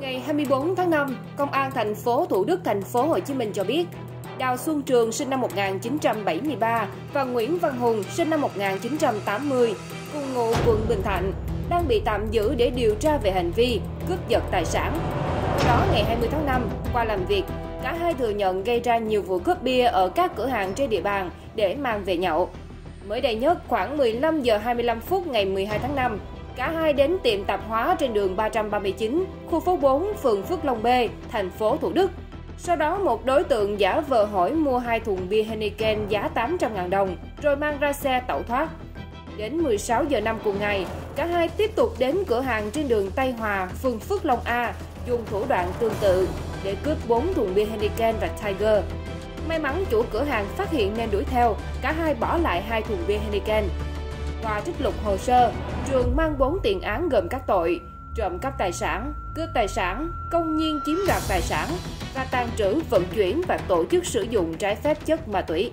Ngày 24 tháng 5, Công an thành phố Thủ Đức, thành phố Hồ Chí Minh cho biết, Đào Xuân Trường sinh năm 1973 và Nguyễn Văn Hùng sinh năm 1980 cùng ngụ quận Bình Thạnh đang bị tạm giữ để điều tra về hành vi cướp giật tài sản. Đó ngày 20 tháng 5, qua làm việc, cả hai thừa nhận gây ra nhiều vụ cướp bia ở các cửa hàng trên địa bàn để mang về nhậu. Mới đây nhất, khoảng 15 giờ 25 phút ngày 12 tháng 5, cả hai đến tiệm tạp hóa trên đường 339, khu phố 4, phường Phước Long B, thành phố Thủ Đức. Sau đó một đối tượng giả vờ hỏi mua hai thùng bia Heineken giá 800.000 đồng, rồi mang ra xe tẩu thoát. Đến 16 giờ năm cùng ngày, cả hai tiếp tục đến cửa hàng trên đường Tây Hòa, phường Phước Long A, dùng thủ đoạn tương tự để cướp 4 thùng bia Heineken và Tiger. May mắn chủ cửa hàng phát hiện nên đuổi theo, cả hai bỏ lại hai thùng bia Heineken. Qua trích lục hồ sơ, Trường mang 4 tiền án gồm các tội trộm cắp tài sản, cướp tài sản, công nhiên chiếm đoạt tài sản và tàn trữ, vận chuyển và tổ chức sử dụng trái phép chất ma túy.